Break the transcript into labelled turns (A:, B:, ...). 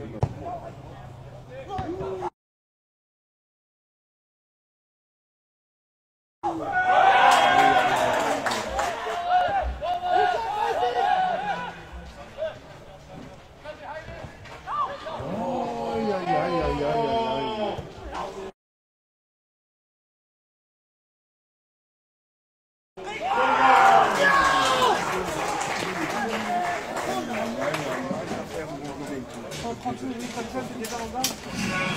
A: いやい
B: やいやいやいや。
A: 138, 8, 37, c'est déjà